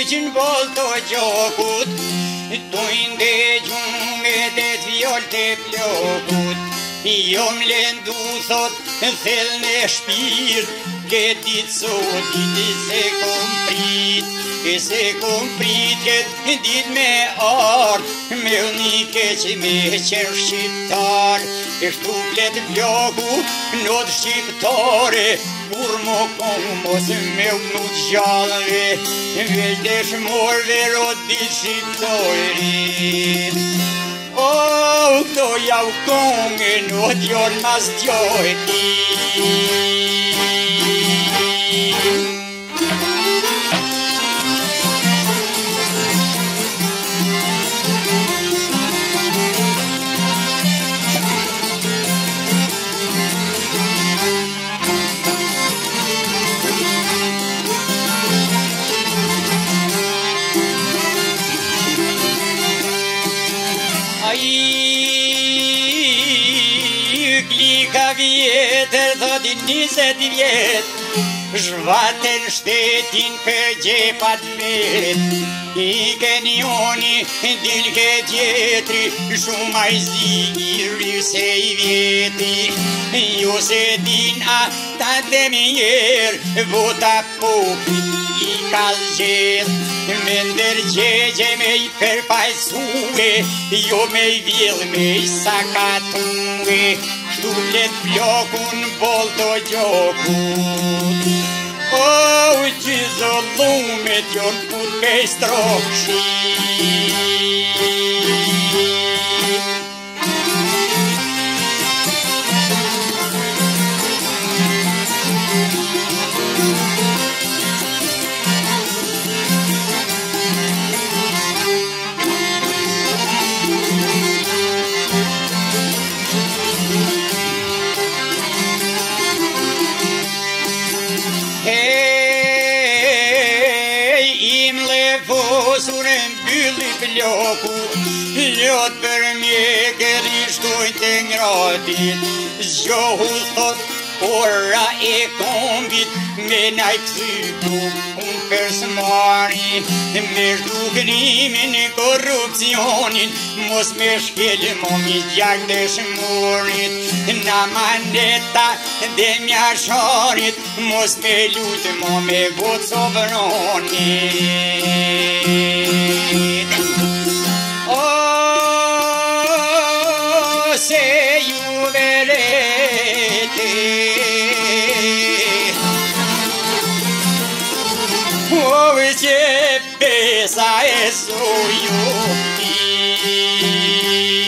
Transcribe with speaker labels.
Speaker 1: için bol tocukut Tuinde junge de viol de plokut Iom lendusot, zelne shpir Gledit sotit i se kom dit E se kum prit dit me ard Me unik e që me qenë shqiptar E shtu klet vjogu nëtë shqiptare Kur më konë mos me unu të gjallëve Vëllë të shmorë vero të dit shqiptarit Këto ja u kongë në t'jorë mas t'jojë t'i i glika vjetër dhëtin njëzet vjetë Zhvaten shtetin për gjepat vetë I keni oni, dilke tjetri Shumë a i zini, rrëse i vjeti Ju jo se din a të demi Vota popin i kalë me ndërgjegje me i përpajsue, jo me i vjell me i sakatue, shtu let pjokun bol gjokut. O, oh, që zëllumet jo në putë me i Kosurë në bëllit për loku Ljotë për mje ke rishtoj të ngratit Zgjohu thot Ora e kombit Me najtë zytu Unë për së Me shdu krimi në Mos me shkele Mo gjak dhe shmurit Na mandeta Dhe mjasharit Mos me lutë Mo me vëtë sovronit Hoje pensa é sou eu